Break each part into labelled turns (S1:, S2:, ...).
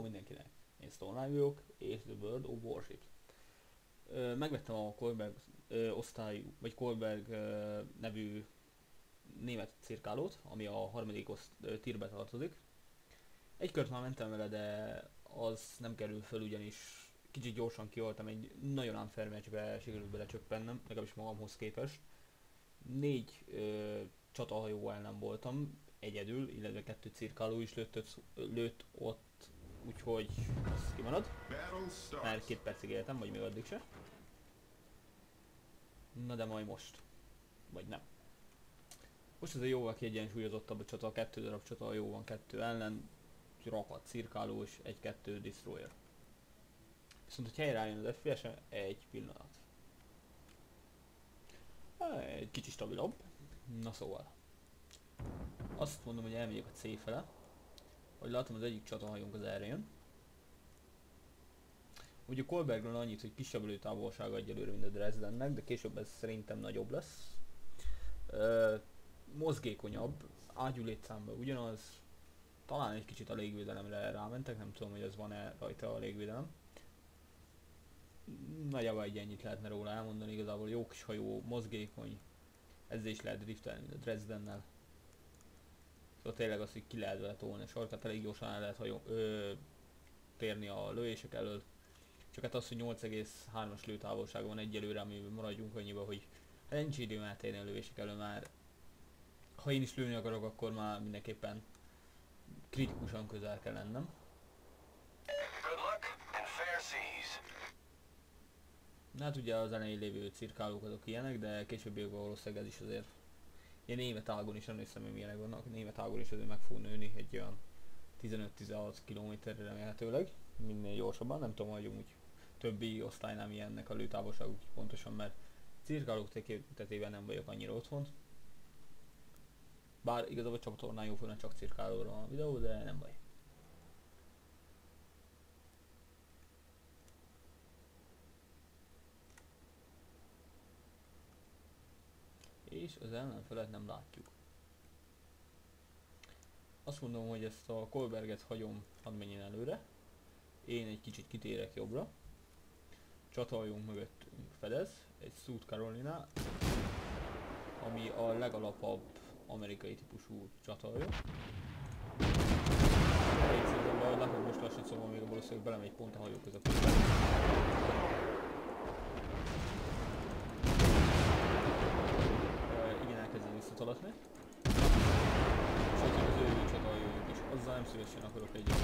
S1: Jó mindenkinek. Én Stone vagyok, és The World of Warships. Megvettem a Kolberg ö, osztályú, vagy Kolberg nevű német cirkálót, ami a harmadik oszt, tírbe tartozik. Egy kört már mentem vele, de az nem kerül föl, ugyanis kicsit gyorsan kioltam, egy nagyon unfair meccsbe sikerült belecsöppennem, legalábbis magamhoz képest. Négy ö, csatahajó el nem voltam, egyedül, illetve kettő cirkáló is lőtt, lőtt ott, úgyhogy az kimarad. Már két percig éltem, vagy még addig se. Na de majd most. Vagy nem. Most ez a jóval kiegyensúlyozottabb a csata, kettő darab csata jó van, kettő ellen, rakat cirkáló és egy-kettő destroyer. Viszont, hogy helyreálljon az fps -e, egy pillanat. Egy kicsi stabilabb. Na szóval. Azt mondom, hogy elmegyek a C fele. Hogy látom az egyik csatahajónk az erre jön. Ugye Kolbergről annyit, hogy kisebb lőtávolsága egyelőre, mint a Dresdennek, de később ez szerintem nagyobb lesz. Ö, mozgékonyabb, ágyúlétszámban ugyanaz, talán egy kicsit a légvédelemre rámentek, nem tudom, hogy ez van-e rajta a légvédelem. Nagyjából egy ennyit lehetne róla elmondani, igazából jó kis hajó, mozgékony, ezzel is lehet driftelni, mint a Dresdennel. Szóval tényleg az, hogy ki lehet vele tolni a sarkát, elég gyorsan el lehet hajó, ö, térni a lövések elől. Csak hát az, hogy 8,3-as lőtávolsága van egyelőre, amiben maradjunk annyiba, hogy hát nincs időm eltérni a lövések elől már. Ha én is lőni akarok, akkor már mindenképpen kritikusan közel kell lennem. Hát ugye az elején lévő cirkálók azok ilyenek, de későbbiekben valószínűleg ez is azért ilyen német ágon is emlékszem, hogy milyenek vannak, német ágon is azért meg fog nőni egy olyan 15-16 km-re remélhetőleg, minél gyorsabban, nem tudom, hogy úgy többi osztálynál milyennek a lőtávolságuk pontosan, mert cirkálók tekintetében nem vagyok annyira otthon. Bár igazából csak tornán jó fölne csak cirkálóra van a videó, de nem baj. És az ellenfelet nem látjuk. Azt mondom, hogy ezt a Kolberget hagyom, hadd menjen előre. Én egy kicsit kitérek jobbra. Csataljunk mögöttünk fedez, egy South Carolina, ami a legalapabb amerikai típusú csataljó. Egy szezonban, látom most lassan szóval még valószínűleg belemegy pont a hajó közepébe. Ö, igen, elkezdem visszatalatni. És ott az ő csatahajójuk is. Szívesen akarok egyet.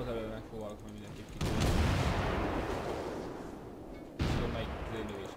S1: Az elő megpróbálok majd mindenképp kitérni. Tudom melyik lövés.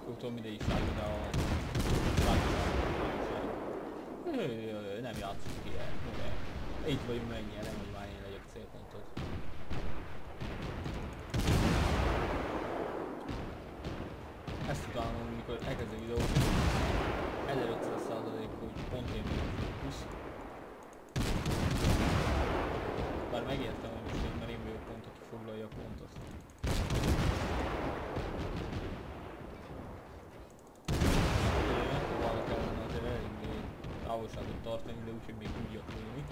S1: Szóval tudom mindegy is látni, de a... Nem játszunk ilyen. Itt vagyunk mennyire, nem hogy már én legyek célpontot. Ezt utálom, amikor elkezdő videót, 1500 százalék, hogy pont én vagyok fókusz. Bár megértem, hogy most mert én vagyok pont, aki foglalja a pontot. Megpróbálok ellene azért eléggé távolságot tartani, de úgyhogy még tudjak lőni.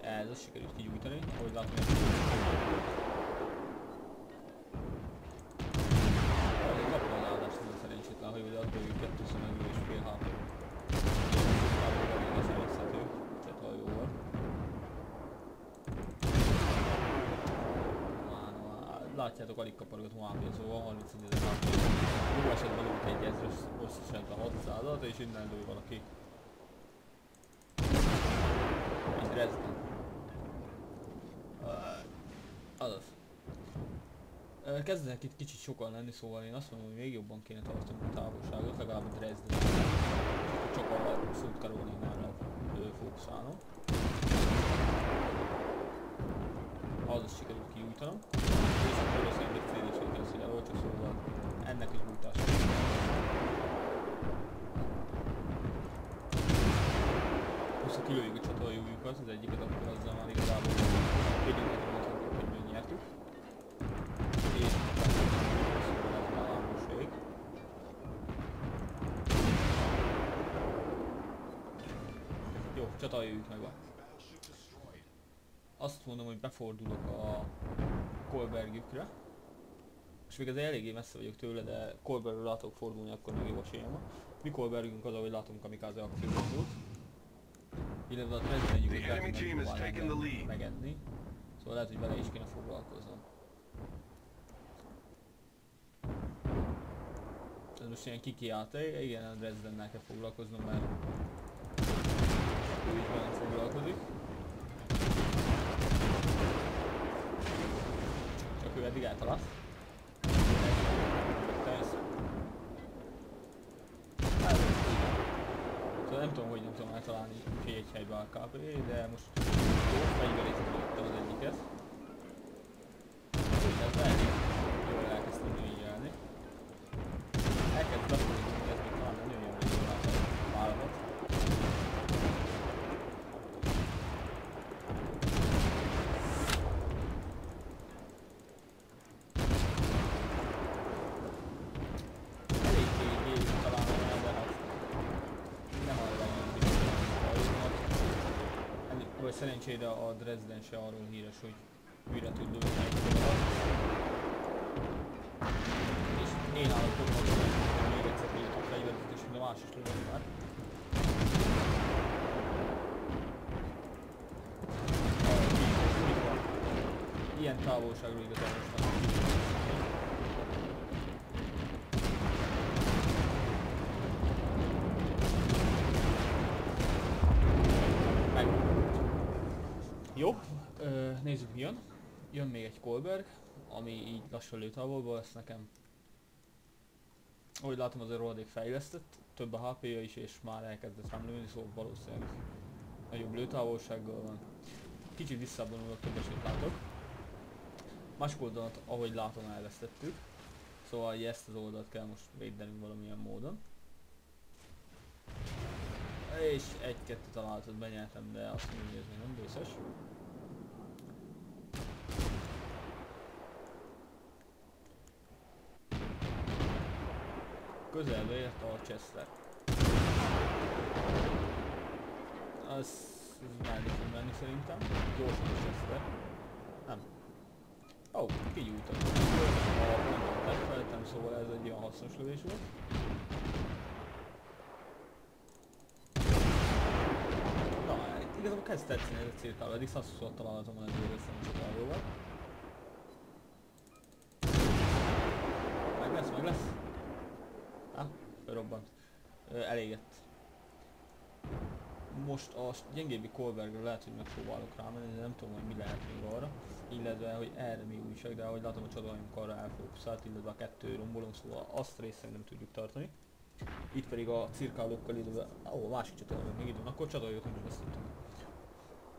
S1: Ez azt sikerült kigyújtani, ahogy látom, hogy látjátok, alig kapargatom HP, szóval 31 ezer. Jó esetben lőtt egy ezres, rossz esetben 600-at, és innen lő valaki. Egy Dresden. Azaz. Kezdenek itt kicsit sokan lenni, szóval én azt mondom, hogy még jobban kéne tartani a távolságot, legalább a Dresden. Csak a South Carolina-ra ö, fókuszálnom. Az is sikerült kiújtanom. Viszont valószínűleg egy CD-ség lesz, hogy elol, csak szóval ennek is újtás. Plusz ha kilőjük a csatahajójukat, az egyiket, akkor azzal már igazából mondhatjuk, hogy megnyertük. És persze ez a lábúség. Azt mondom, hogy befordulok a Kolbergükre. És még azért eléggé messze vagyok tőle, de Kolbergre látok fordulni, akkor még jó esélyem van. Mi Kolbergünk az, ahogy látom kamikáze akciót. Illetve a próbálni
S2: taking the lead.
S1: megedni. Szóval lehet, hogy vele is kéne foglalkoznom. Ez most ilyen kikiálté, igen, a Dresdennel kell foglalkoznom, mert ő is velem foglalkozik. Csak ő eddig eltalált. Tesz. Hát, nem tudom, hogy nem tudom eltalálni úgyhogy egy helybe a KP, de most lőttem az egyiket. Ez elég jól elkezdtem ügyelni. Elkezd befordulni, ez még talán nem jön jól a vállalat. Eléggé végig találom el, de hát nem arra legyen biztos, Vagy szerencsére a Dresden se arról híres, hogy újra tud célokat. És én állok ott, hogy még egyszer kijutok fegyverzet, és de más is lőni már. Ah. Ilyen távolságról igazából most nem tudom. Meg. Jó, ö, nézzük mi jön. Még egy Kolberg, ami így lassan lő távolba, ezt nekem ahogy látom azért rohadék fejlesztett, több a HP-ja is és már elkezdett rám lőni, szóval valószínűleg nagyobb lőtávolsággal van. Kicsit visszavonulok, több esélyt látok. Másik oldalt, ahogy látom elvesztettük, szóval ezt az oldalt kell most védenünk valamilyen módon. És egy-kettő találatot benyertem, de azt mondom, hogy ez nem vészes. Közelbe ért a Chester. Az, az menni fog menni szerintem. Gyorsan a Chester. Nem. Ó, oh, kigyújtott. Megfeleltem, szóval ez egy olyan hasznos lövés volt. Na, igazából kezd tetszeni ez a cirkáló, eddig szaszúszót találhatom van ezért össze a cirkálóval. Meg lesz, meg lesz. Ah, felrobbant. Ö, elégett. Most a gyengébbi Kolbergre lehet, hogy megpróbálok rámenni, de nem tudom, hogy mi lehet még arra. Illetve, hogy erre mi újság, de ahogy látom a csodalajunk arra elfókuszált, illetve a kettő rombolom, szóval azt részen nem tudjuk tartani. Itt pedig a cirkálókkal, illetve, ó, a másik csatolajunk még van, akkor csatoljuk, nem is.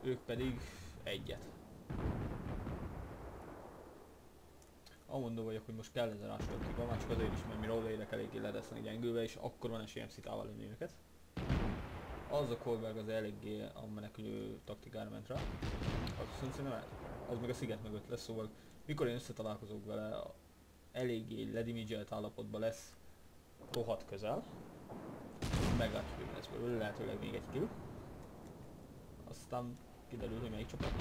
S1: Ők pedig egyet. Amondó vagyok, hogy most kell ezen áskodni, már csak azért is, mert mi rollerek eléggé ledesznek gyengülve, és akkor van esélyem szitával őket. Az a Kolberg az eléggé a menekülő taktikára ment rá. Az szerintem az meg a sziget mögött lesz, szóval mikor én összetalálkozok vele, eléggé ledimidzselt állapotban lesz rohadt közel. Meglátjuk, hogy lesz belőle, lehetőleg még egy kill. Aztán kiderül, hogy melyik csapat.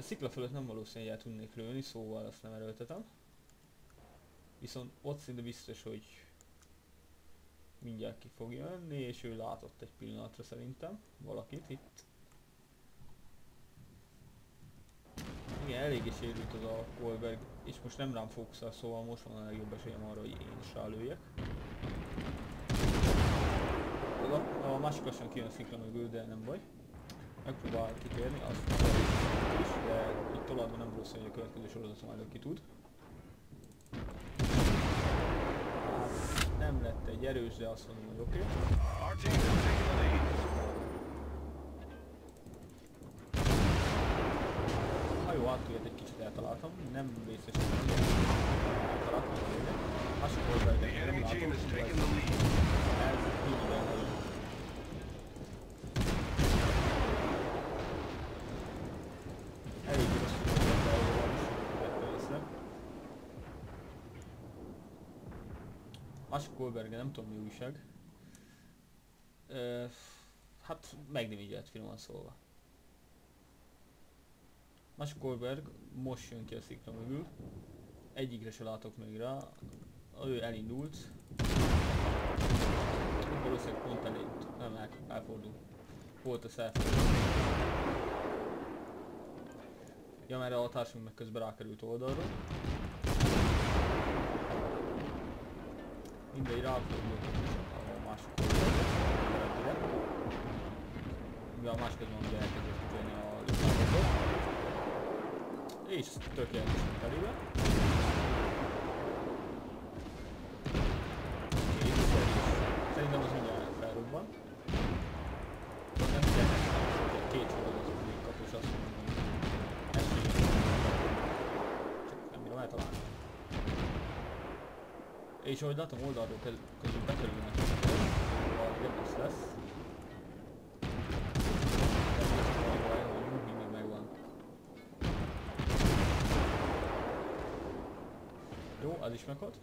S1: Szikla fölött nem valószínű, hogy el tudnék lőni, szóval azt nem erőltetem. Viszont ott szinte biztos, hogy mindjárt ki fog jönni, és ő látott egy pillanatra szerintem valakit itt. Igen, eléggé sérült az a Kolberg, és most nem rám fókuszál, szóval most van a legjobb esélyem arra, hogy én is rálőjek. A, a másik lassan kijön Szikla mögül, de nem baj. Megpróbál kitérni, azt is, de itt tolatban nem valószínű, hogy a következő sorozatom előtt ki tud. Hát, nem lett egy erős, de azt mondom, hogy oké. Okay. Ha jó, átújját egy kicsit eltaláltam, nem vészes, eltaláltam a oldalra
S2: The
S1: nem látom,
S2: team is
S1: szóval
S2: taking the lead.
S1: ez így ide nagyon. Elég rosszul volt a jól is, vette észre. Másik Kolberge, nem tudom mi újság. Ö, hát megnémigyelt finoman szólva. Másik Goldberg most jön ki a szikra mögül. Egyikre se látok még rá. Ő elindult. Valószínűleg pont elég, nem el, elfordul. Volt a selfie. Ja, mert a társunk meg közben rákerült oldalra. Mindegy, ráfordult a másik oldalra. Mivel a másik közben ugye elkezdett kitölni a lőszállatot. És tökéletesen telibe. És Szerintem az mindjárt felrobban. Nem figyelnek, két fordulatot még kap, és azt mondom, hogy esély. Csak nem bírom eltalálni. És ahogy látom oldalról kez- közül bekerülnek, a Gebbis lesz. Jó, az is meghalt.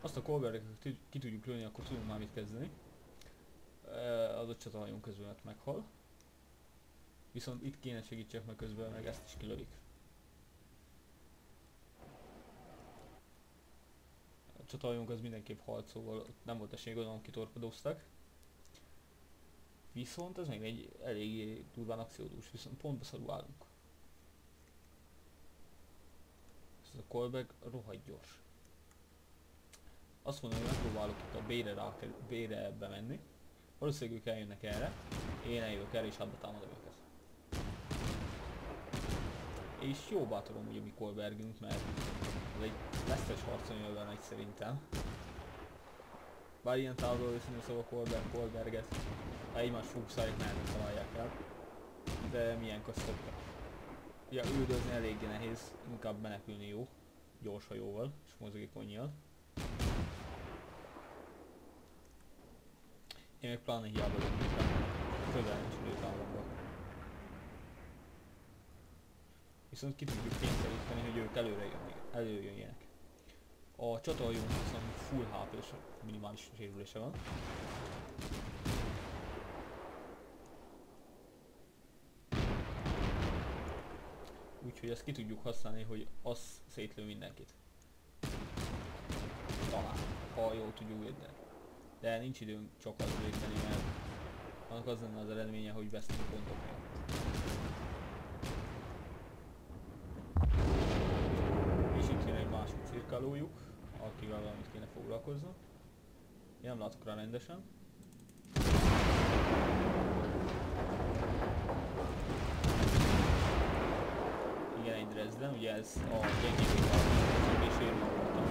S1: Azt a Colbertet ki tudjuk lőni, akkor tudunk már mit kezdeni. Az a csatalajon közben meghal. Viszont itt kéne segítsek meg közben, meg ezt is kilövik. A csatalajonk az mindenképp halt, szóval nem volt esély, gondolom kitorpedóztak. Viszont ez még egy eléggé durván akciódús, viszont pont beszarul állunk. Ez a callback rohadt gyors. Azt mondom, hogy megpróbálok itt a B-re, rákerül, B-re bemenni. Valószínűleg ők eljönnek erre, én eljövök erre és hát betámadom őket. És jó bátorom ugye mi Kolbergünk, mert egy vesztes harcolni olyan egy szerintem. Bár ilyen távolról őszintén szóval Kolberg, Kolberget, ha egymás fúkszájuk nehezen találják el. De milyen köztök. Ja, üldözni eléggé nehéz, inkább menekülni jó, gyors hajóval és mozgékonnyal. Én meg pláne hiába lőttem. Közel nincs lőtávolba. Viszont ki tudjuk kényszeríteni, hogy ők előre jönnek, előjöjjenek. A csataljunk viszont full hp és minimális sérülése van. Úgyhogy ezt ki tudjuk használni, hogy az szétlő mindenkit. Talán, ha jól tudjuk védeni. De nincs időnk csak az védeni, mert annak az lenne az eredménye, hogy vesztünk pontok miatt. És itt jön egy cirkálójuk, akivel valamit kéne foglalkoznom. Én nem látok rá rendesen. Igen, egy Dresden, ugye ez a gyengébbik a és én voltam.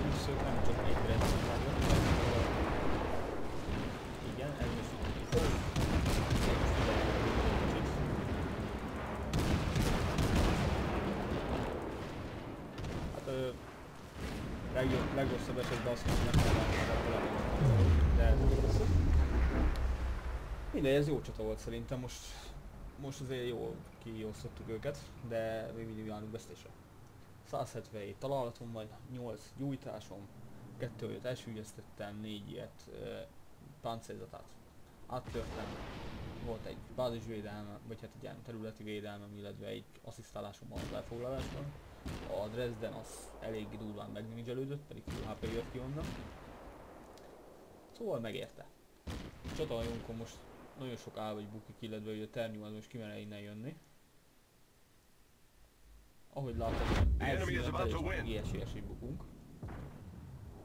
S1: Plusz ők nem csak egy Dresden vannak. Igen, ez most itt. Ez most ide kicsit. Hát ö, legjobb, legrosszabb esetben azt a de mindegy, ez jó csata volt szerintem, most, most azért jól kiosztottuk őket, de még mindig állunk vesztésre. 177 találatom van, 8 gyújtásom, 2 olyat elsügyeztettem, 4 ilyet ö, páncélzatát. Áttörtem, volt egy bázisvédelme, vagy hát egy ilyen területi védelmem, illetve egy asszisztálásom a lefoglalásban. A Dresden az elég durván megnigelődött, pedig full HP jött ki onnan. Szóval megérte. Csatahajónkon most nagyon sok áll vagy bukik, illetve hogy a ternyú az most kimerne innen jönni. Ahogy látod,
S2: The
S1: ez
S2: enemy is about to win.
S1: ilyes hogy bukunk.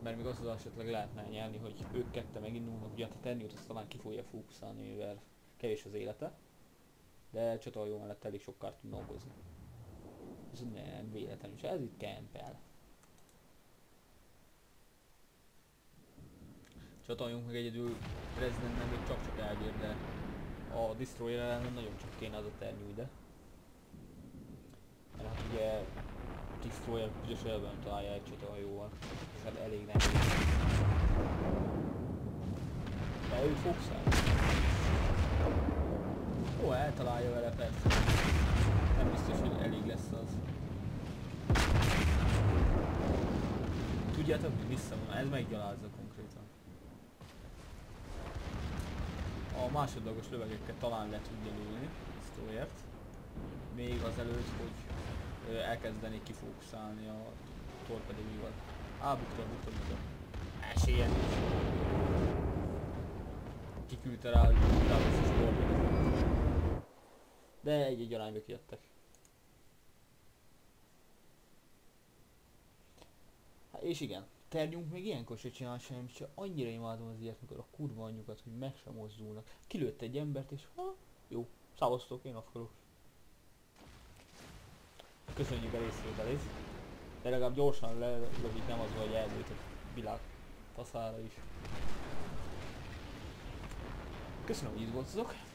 S1: Mert még azt az esetleg lehetne nyerni, hogy ők kette megindulnak, ugye hát a ternyőt azt talán ki fogja fókuszálni, mivel kevés az élete. De csatahajó mellett elég sok kárt tudna okozni. Ez nem véletlenül, és ez itt kempel. Csataljunk meg egyedül Dresdenben még csak-csak elbír, de a Destroyer ellen nagyon csak kéne az a ternyú ide. Mert hát ugye Destroyer büdös elben találja egy csatahajóval, és hát elég nehéz. De ő fokszál. Ó, eltalálja vele persze. Nem biztos, hogy elég lesz az. Tudjátok, mi visszamondom, ez meggyalázza konkrétan. A másodlagos lövegekkel talán le tudja lőni, ért. Még azelőtt, hogy elkezdenék kifókuszálni a torpedóival. Á, bukta, bukta, bukta. Esélye nincs. Kiküldte rá, hogy is. De egy-egy arányba kijöttek. Hát és igen, ternyünk még ilyenkor se csinál semmit, csak annyira imádom az ilyet, mikor a kurva anyjukat, hogy meg sem mozdulnak. Kilőtt egy embert és ha, jó, szavaztok, én akarok. Köszönjük a részvételét. De legalább gyorsan lelövik, nem az, hogy a világ faszára is. Köszönöm, hogy itt voltatok.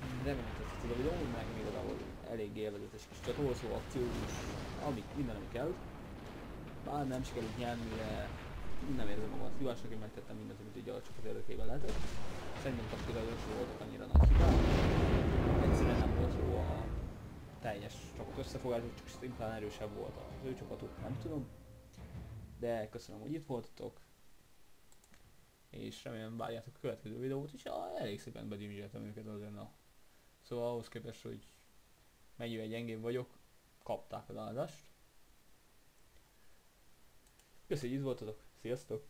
S1: Hogy tetszett a videó, meg még igazából elég élvezetes kis csatolszó, akciózus, amik minden, ami kell. Bár nem sikerült nyerni, de nem érzem magam hibásnak, én megtettem mindent, amit így a csapat érdekében lehetett. Szerintem taktikailag sem voltak annyira nagy hibák. Egyszerűen nem volt jó a teljes csapat összefogás, csak szimplán erősebb volt az ő csapatuk, nem tudom. De köszönöm, hogy itt voltatok. És remélem várjátok a következő videót, és elég szépen bedimizseltem őket azért na. Szóval ahhoz képest, hogy mennyivel gyengébb vagyok, kapták az áldást. Köszönjük, hogy itt voltatok. Sziasztok!